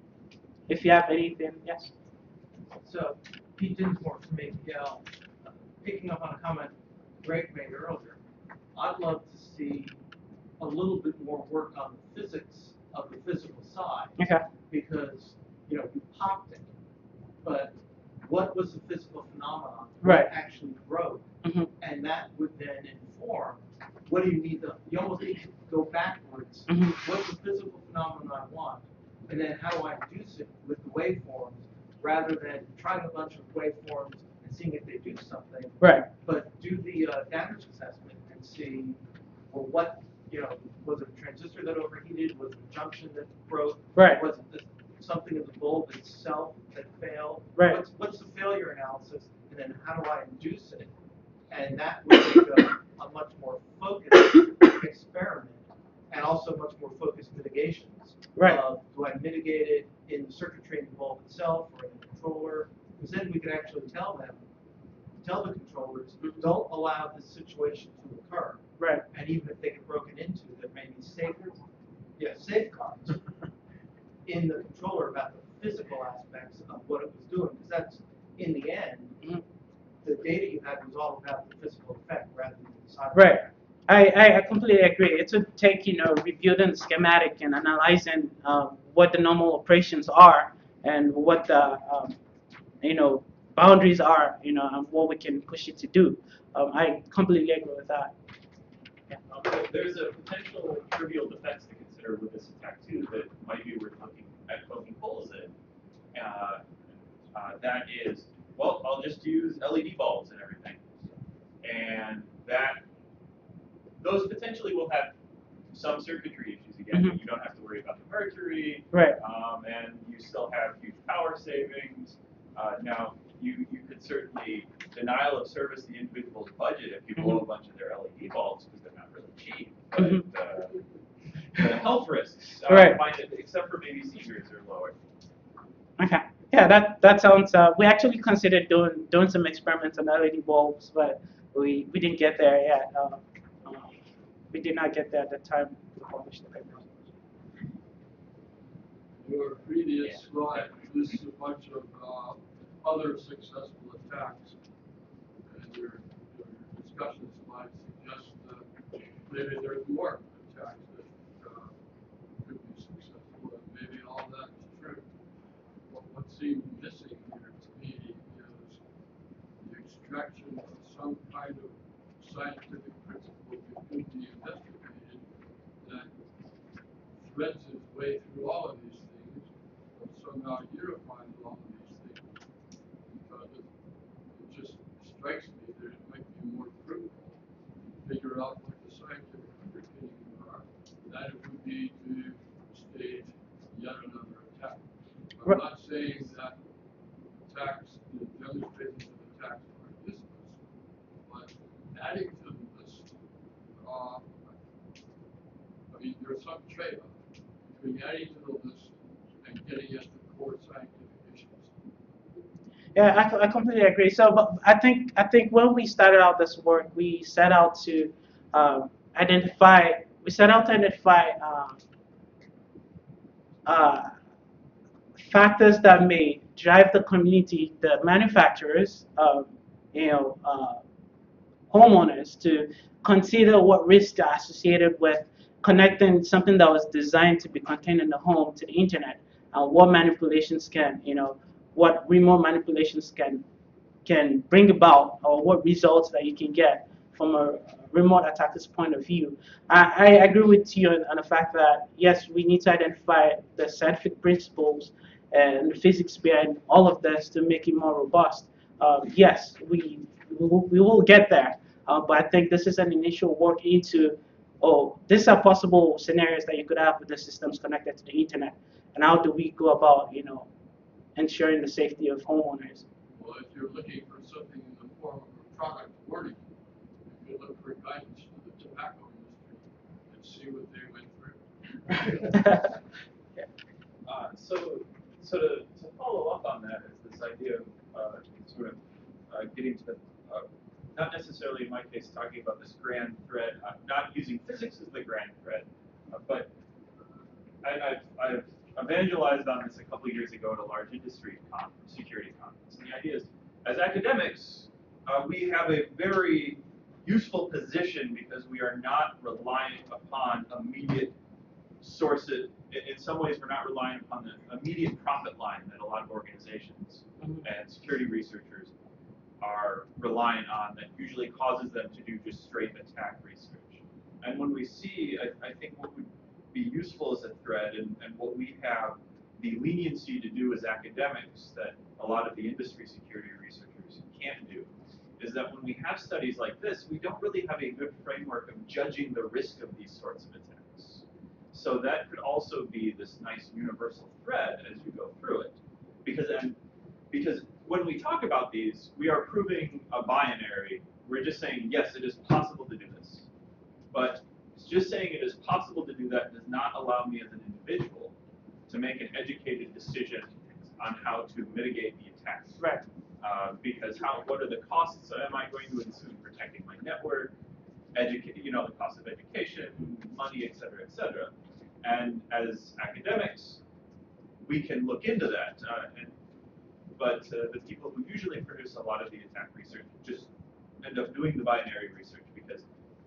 A: if you have anything, yes.
D: So, Pete Dinsmore from APL, picking up on a comment Greg made earlier, I'd love to see a little bit more work on the physics of the physical side.
A: Okay.
D: Because, you know, you popped it, but what was the physical phenomenon?
A: Right.
D: What actually broke?
A: Mhm.
D: And that would then inform, what do you need to, you almost need to go backwards.
A: Mhm.
D: What's the physical phenomenon I want? And then how do I induce it with the waveforms, rather than trying a bunch of waveforms and seeing if they do something,
A: Right.
D: but do the uh, damage assessment and see, well, what, you know, was it a transistor that overheated? Was it a junction that broke?
A: Right.
D: Was it the, something in the bulb itself that failed?
A: Right.
D: What's, what's the failure analysis? And then how do I induce it? And that would make a, a much more focused experiment and also much more focused mitigations.
A: Right.
D: Of, do I mitigate it in the circuitry in the bulb itself or in the controller? Because then we could actually tell them, tell the controllers, don't allow this situation to occur.
A: Right.
D: And even if they get broken into, there may be safe, yeah, safeguards in the controller about the physical aspects of what it was doing. Because that's, in the end,
A: Mhm.
D: the data you had was all about the physical effect rather than the side
A: Right. I, I, completely agree. It would take, you know, reviewing the schematic and analyzing um, what the normal operations are and what the, um, you know, boundaries are, you know, and what we can push it to do. Um, I completely agree with that.
B: Um, there- There's a potential trivial defense to consider with this attack too, that might be worth looking at poking holes in. Uh, uh, that is, well, I'll just use LED bulbs and everything. And that, those potentially will have some circuitry issues again, but
A: Mhm.
B: you don't have to worry about the mercury.
A: Right.
B: Um, and you still have huge power savings. Uh, now, you, you could certainly denial of service the individual's budget if you blow a bunch of their LED bulbs because they're not really cheap. But
A: Mhm.
B: uh, the health risks, uh,
A: Right.
B: find it, except for maybe seizures, are lower.
A: Okay. Yeah, that, that sounds, uh, we actually considered doing, doing some experiments on LED bulbs, but we, we didn't get there yet. Uh, uh, we did not get there at the time we published the paper.
J: Your previous slide lists a bunch of uh, other successful attacks. And your, your discussion slide suggests that maybe there's more attacks that uh, could be successful, and maybe all that is true. What, what seemed missing here to me is the extraction of some kind of scientific principle that could be investigated that threads its way through all of these things, but somehow unifies strikes me that it might be more critical to figure out what the scientific underpinnings are than it would be to stage yet another attack. I'm
A: right.
J: not saying that attacks, the demonstrations of attacks are useless, but adding to the list, uh, I mean, there's some trade-off between adding to the list and getting it
A: yeah, I, I completely agree. So, I think I think when we started out this work, we set out to um, identify. We set out to identify uh, uh, factors that may drive the community, the manufacturers, um, you know, uh, homeowners to consider what risks are associated with connecting something that was designed to be contained in the home to the internet, and what manipulations can, you know, what remote manipulations can can bring about, or what results that you can get from a remote attacker's point of view. I, I agree with you on, on the fact that yes, we need to identify the scientific principles and the physics behind all of this to make it more robust. Um, yes, we we will, we will get there, uh, but I think this is an initial work into oh, these are possible scenarios that you could have with the systems connected to the internet, and how do we go about you know ensuring the safety of homeowners.
J: Well, if you're looking for something in the form of a product warning, you could look for guidance from the tobacco industry and see what they went through.
B: Uh, so, so to, to follow up on that is this idea of uh, sort of uh, getting to the, uh, not necessarily in my case talking about this grand thread, uh, not using physics as the grand thread, uh, but I, I've, I've evangelized on this a couple years ago at a large industry con- security conference. And the idea is, as academics, uh, we have a very useful position because we are not reliant upon immediate sources. In, in some ways, we're not relying upon the immediate profit line that a lot of organizations
A: Mhm.
B: and security researchers are reliant on that usually causes them to do just straight attack research. And when we see, I, I think what would be useful as a thread and, and what we have the leniency to do as academics that a lot of the industry security researchers can't do is that when we have studies like this, we don't really have a good framework of judging the risk of these sorts of attacks. So that could also be this nice universal thread as you go through it. Because and because when we talk about these, we are proving a binary. We're just saying, yes, it is possible to do this. But just saying it is possible to do that does not allow me as an individual to make an educated decision on how to mitigate the attacks.
A: Right.
B: Uh, because how, what are the costs am I going to in protecting my network, educate, you know, the cost of education, money, et cetera, et cetera. And as academics, we can look into that. Uh, and, but uh, the people who usually produce a lot of the attack research just end up doing the binary research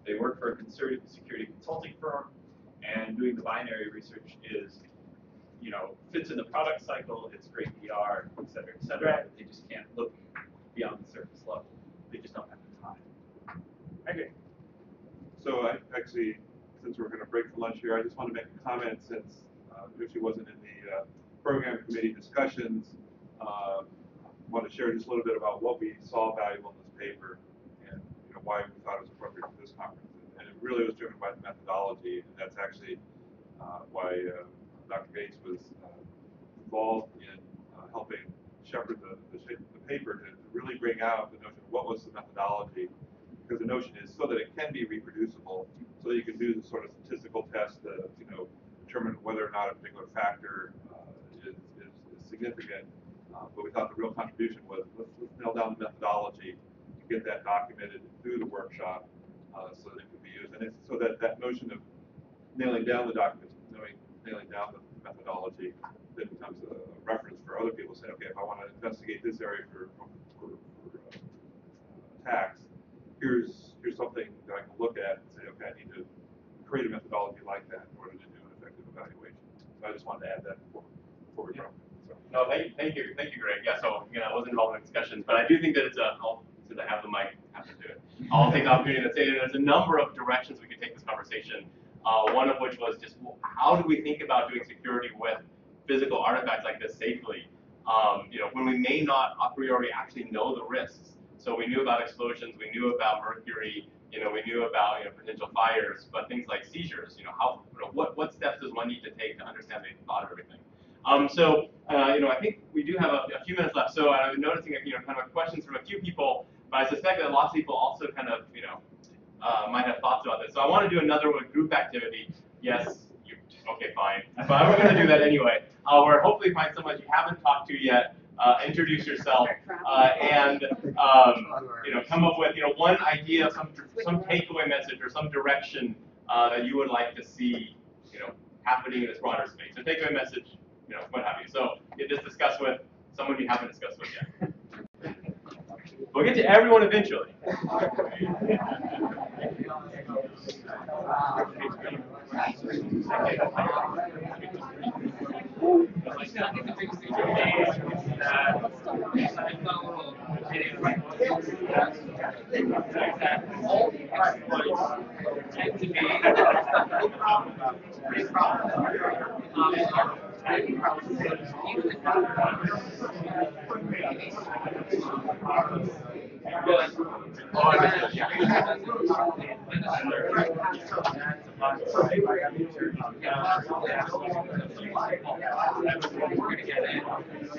B: they work for a concerted security consulting firm, and doing the binary research is, you know, fits in the product cycle, it's great PR, et cetera, et cetera.
A: Right.
B: But they just can't look beyond the surface level. They just don't have the time.
A: I agree.
C: So I actually, since we're gonna break for lunch here, I just want to make a comment since uh, Lucy wasn't in the uh, program committee discussions. uh, Want to share just a little bit about what we saw valuable in this paper and, why we thought it was appropriate for this conference. And it really was driven by the methodology, and that's actually uh, why uh, Dr. Gates was uh, involved in uh, helping shepherd the, the the paper to to really bring out the notion of what was the methodology because the notion is so that it can be reproducible, so that you can do the sort of statistical test to, you know, determine whether or not a particular factor uh, is, is, is significant. Uh, but we thought the real contribution was let's, let's nail down the methodology and get that documented through the workshop uh, so that it can be used. And it's so that that notion of nailing down the documents, knowing, nailing down the methodology, then becomes a, reference for other people saying, okay, if I want to investigate this area for, for, for, uh, attacks, here's here's something that I can look at and say, okay, I need to create a methodology like that in order to do an effective evaluation. So I just wanted to add that before, before we
H: Yeah.
C: So,
H: No, thank you, thank you, thank you, Greg. Yeah, so, again, I wasn't involved in discussions, but I do think that it's a, since I have the mic, I have to do it. I'll take the opportunity to say there's a number of directions we could take this conversation. Uh, one of which was just, how do we think about doing security with physical artifacts like this safely? Um, you know, when we may not a priori actually know the risks. So we knew about explosions, we knew about mercury, you know, we knew about, you know, potential fires, but things like seizures, you know, how, you know, what, what steps does one need to take to understand the thought of everything? Um, so, uh, you know, I think we do have a, a few minutes left. So I've been noticing, you know, kind of questions from a few people, but I suspect that lots of people also kind of, you know, uh, might have thoughts about this. So I want to do another one, group activity. Yes, you Okay, fine. But we're gonna do that anyway. Uh, we're hopefully find someone you haven't talked to yet. Uh, introduce yourself uh, and um, you know come up with you know one idea, some some takeaway message or some direction uh, that you would like to see you know happening in this broader space. So takeaway message, you know what have you. So you just discuss with someone you haven't discussed with yet. We'll get to everyone eventually.
J: Good.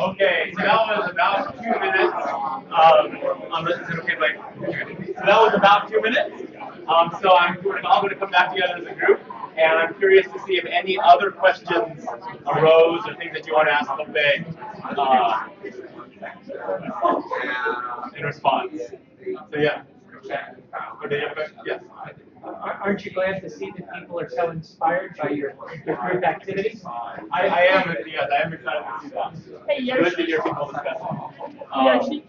H: Okay, so that was about two minutes. Um, um, okay, Blake? So that was about two minutes. Um, so I'm all going to come back together as a group, and I'm curious to see if any other questions arose or things that you want to ask Lupe uh, in response. So yeah. Question? Yes.
K: Ar- Aren't you glad to see that people are so inspired by your, your group activities?
H: I, I am, yes, I am excited to see that.
K: Hey,
H: Good to hear people discussing.
K: Yoshi.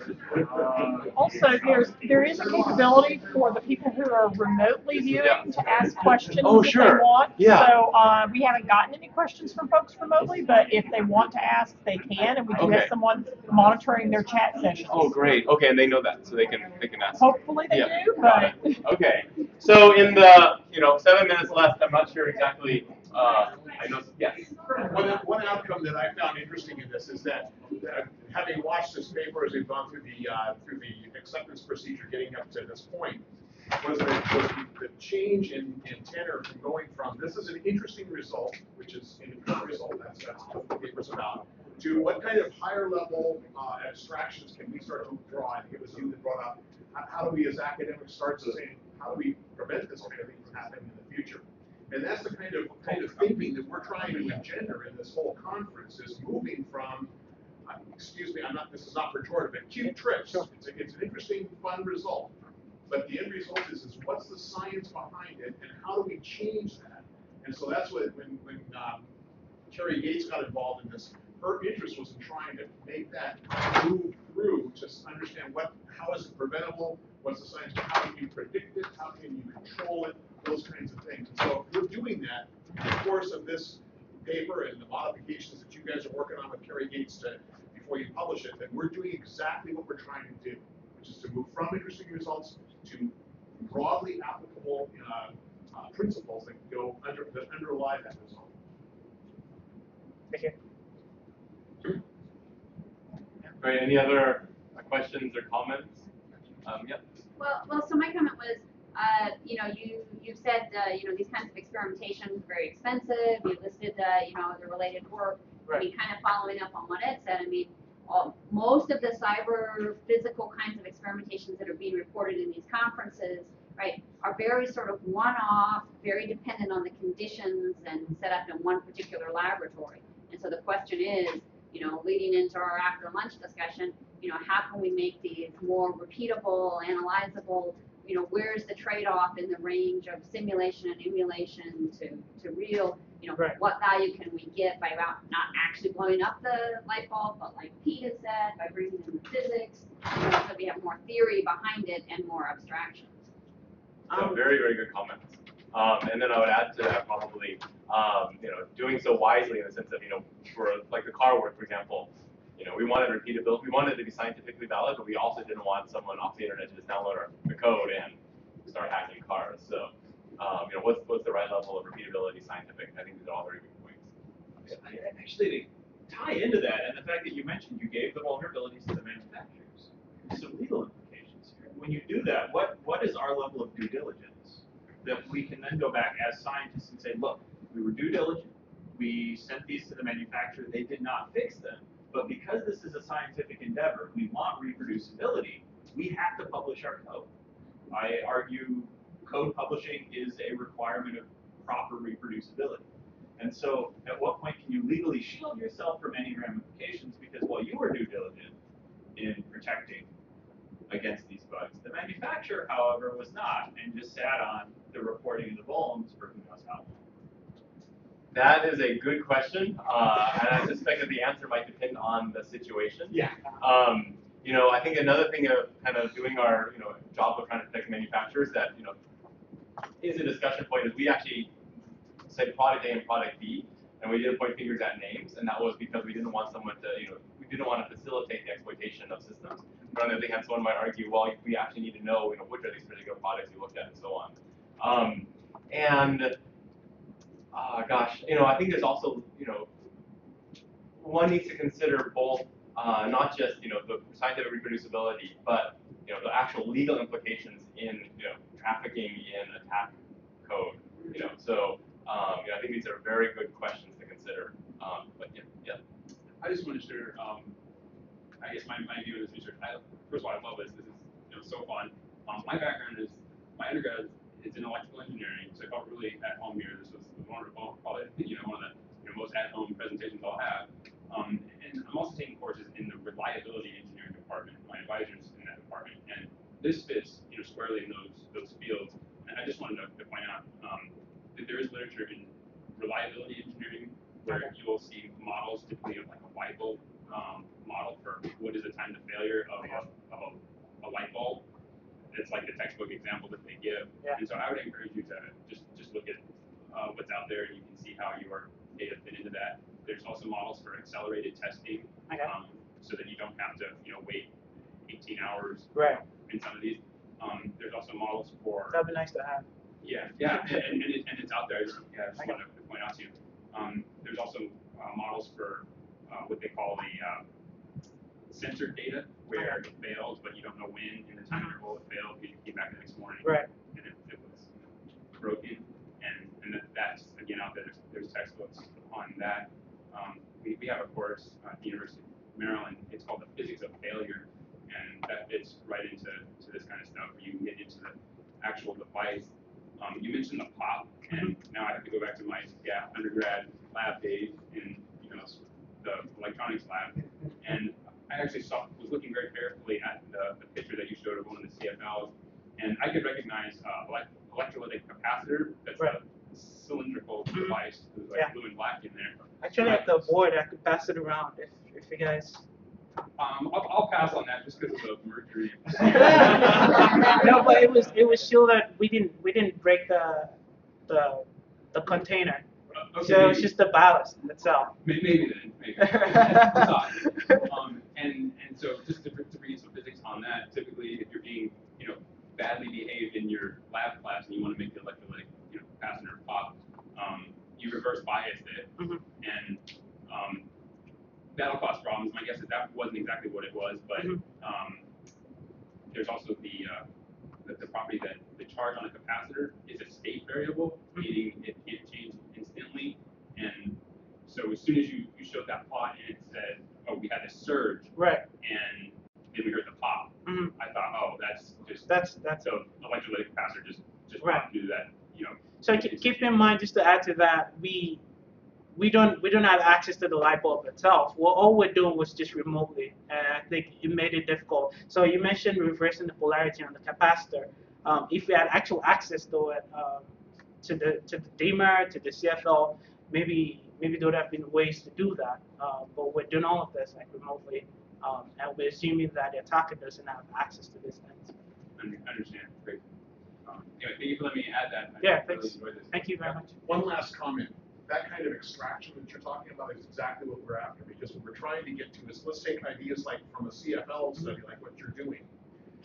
H: Um,
L: Also, there's, there is a capability for the people who are remotely
H: Yeah.
L: viewing to ask questions
H: Oh,
L: if they
H: sure.
L: want.
H: Yeah.
L: So, uh, we haven't gotten any questions from folks remotely, but if they want to ask, they can, and we do
H: Okay.
L: have someone monitoring their chat sessions.
H: Oh, great. Okay, and they know that, so they can they can ask.
L: Hopefully they
H: Yeah,
L: do,
H: got
L: but.
H: it. Okay. So in the you know seven minutes left, I'm not sure exactly. Uh, I know. Yes.
M: One, one outcome that I found interesting in this is that, uh, having watched this paper as we've gone through the, uh, through the acceptance procedure getting up to this point, was the, was the change in, in tenor from going from, this is an interesting result, which is an important result, that's, that's what the paper's about, to what kind of higher level, uh, abstractions can we start to draw? I think it was you that brought up, how, how do we as academics start to say, how do we prevent this kind of thing from happening in the future? And that's the kind of, kind of thinking that we're trying to engender in this whole conference, is moving from, uh, excuse me, I'm not, this is not pejorative, but cute tricks. It's, a- it's an interesting, fun result. But the end result is, is what's the science behind it, and how do we change that? And so that's what, when, when, um, Carrie Gates got involved in this, her interest was in trying to make that move through, just understand what, how is it preventable, what's the science, how can you predict it, how can you control it, those kinds of things. And so we're doing that in the course of this paper and the modifications that you guys are working on with Carrie Gates to, before you publish it, that we're doing exactly what we're trying to do, which is to move from interesting results to broadly applicable, uh, uh, principles that go under, that underlie that result. Thank you.
H: Great. Any other uh, questions or comments? Um, yeah.
I: Well, well, so my comment was, uh, you know, you, you've said, uh, you know, these kinds of experimentations are very expensive, you listed the, you know, the related work. I mean, kind of following up on what Ed said, I mean, all, most of the cyber physical kinds of experimentations that are being reported in these conferences, right, are very sort of one-off, very dependent on the conditions and set up in one particular laboratory. And so the question is, you know, leading into our after lunch discussion, you know, how can we make these more repeatable, analyzable, you know, where's the trade-off in the range of simulation and emulation to, to real, you know,
A: Right.
I: what value can we get by not not actually blowing up the light bulb, but like Pete has said, by bringing in the physics, you know, so we have more theory behind it and more abstractions.
H: So
A: Um,
H: very, very good comments. Um, and then I would add to that probably, um, you know, doing so wisely in the sense of, you know, for like the car work, for example, you know, we wanted repeatability, we wanted it to be scientifically valid, but we also didn't want someone off the internet to just download our, the code and start hacking cars. So, um, you know, what's, what's the right level of repeatability scientific? I think these are all very good points.
B: I- Actually, to tie into that, and the fact that you mentioned you gave the vulnerabilities to the manufacturers, some legal implications here. When you do that, what, what is our level of due diligence? That we can then go back as scientists and say, look, we were due diligent, we sent these to the manufacturer, they did not fix them. But because this is a scientific endeavor, we want reproducibility, we have to publish our code. I argue code publishing is a requirement of proper reproducibility. And so, at what point can you legally shield yourself from any ramifications? Because while you were due diligent in protecting against these bugs, the manufacturer, however, was not, and just sat on the reporting of the vulns for who knows how long.
H: That is a good question, uh, and I suspect that the answer might depend on the situation.
B: Yeah.
H: Um, you know, I think another thing of kind of doing our, you know, job of trying to protect manufacturers that, you know, is a discussion point is we actually said product A and product B, and we didn't point fingers at names, and that was because we didn't want someone to, you know, we didn't want to facilitate the exploitation of systems. But on the other hand, someone might argue, well, we actually need to know, you know, which are these particular products you looked at and so on. Um, and, uh, gosh, you know, I think there's also, you know, one needs to consider both, uh, not just, you know, the scientific reproducibility, but, you know, the actual legal implications in, you know, trafficking in attack code, you know, so, um, you know, I think these are very good questions to consider, um, but yeah, yeah.
N: I just want to share, um, I guess my, my view of this research. I, first of all, I love this. This is you know, so fun. Um, my background is my undergrad in electrical engineering, so I felt really at home here. This was wonderful, probably you know one of the you know, most at-home presentations I'll have. Um, and I'm also taking courses in the reliability engineering department. My advisor's in that department, and this fits you know squarely in those those fields. And I just wanted to, to point out um, that there is literature in reliability engineering where you will see models typically of like a light bulb um, model for what is the time to failure of a, of a, a light bulb. It's like the textbook example that they give.
A: Yeah.
N: And so I would encourage you to just just look at uh, what's out there and you can see how your data fit into that. There's also models for accelerated testing,
A: Okay.
N: um, so that you don't have to you know wait 18 hours
A: Right.
N: in some of these. Um, there's also models for
A: That'd be nice to have.
N: yeah, yeah, and, and, it, and it's out there. I just, yeah, I just wanted to point out to you. Um, there's also uh, models for uh, what they call the uh, censored data, where it failed, but you don't know when in the time interval it failed. Because you came back the next morning,
A: Right.
N: and it, it was broken. And and that's again out there. There's, there's textbooks on that. Um, we, we have a course at the University of Maryland. It's called the Physics of Failure, and that fits right into to this kind of stuff. Where you can get into the actual device. Um, you mentioned the pop, and now I have to go back to my yeah undergrad lab days in you know the electronics lab, and I actually saw was looking very carefully at the, the picture that you showed of one of the CFLs, and I could recognize uh, elect- electrolytic capacitor. That's
A: Right.
N: a cylindrical device. with like
A: Yeah.
N: blue and black in there.
A: Actually, I have the board. I could pass it around if, if you guys.
N: Um, I'll, I'll pass on that just because of the mercury.
A: no, but it was it was shielded. We didn't we didn't break the the the container.
N: Uh, okay,
A: so
N: maybe.
A: just the ballast itself.
N: May- Maybe then, maybe. It's um, and and so just to, to read some physics on that, typically if you're being you know badly behaved in your lab class and you want to make the electrolytic you know capacitor pop, um, you reverse bias it,
A: Mhm.
N: and um, that'll cause problems. My guess is that wasn't exactly what it was, but
A: Mhm.
N: um, there's also the, uh, the the property that the charge on a capacitor is a state variable, meaning it can't change instantly. And so as soon as you, you showed that plot and it said, oh, we had this surge,
A: Right.
N: and then we heard the pop,
A: Mhm.
N: I thought, oh, that's just
A: That's that's.
N: so electrolytic capacitor just just
A: Right.
N: through that, you know.
A: So keep, keep in mind, just to add to that, we we don't we don't have access to the light bulb itself. Well, all we're doing was just remotely, and I think it made it difficult. So you mentioned reversing the polarity on the capacitor. um, if we had actual access to it, um, to the to the dimmer, to the CFL, maybe maybe there would have been ways to do that. Uh, but we're doing all of this like remotely, um, and we're assuming that the attacker doesn't have access to this things.
N: Under- Understand, great. Um, Anyway, thank you for letting me add that. I
A: Yeah, thanks.
N: enjoyed this.
A: Thank you very much.
M: One last comment. That kind of extraction that you're talking about is exactly what we're after, because what we're trying to get to is, let's take ideas like from a CFL study, like what you're doing.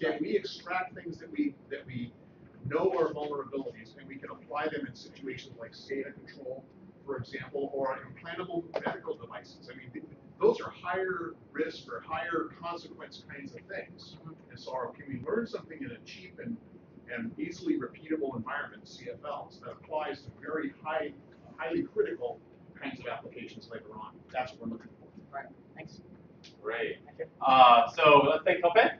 M: Can we extract things that we, that we know are vulnerabilities, and we can apply them in situations like SCADA control, for example, or implantable medical devices? I mean, those are higher risk or higher consequence kinds of things. And so, are- can we learn something in a cheap and, and easily repeatable environment, CFLs, that applies to very high, highly critical kinds of applications later on? That's what we're looking for.
A: Right. Thanks.
H: Great. Thank Uh, so let's thank Copan